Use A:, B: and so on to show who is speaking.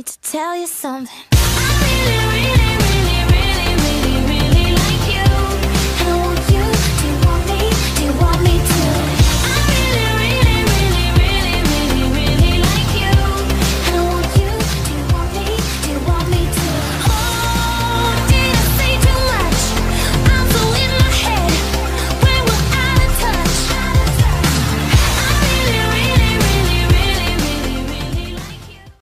A: need to tell you something.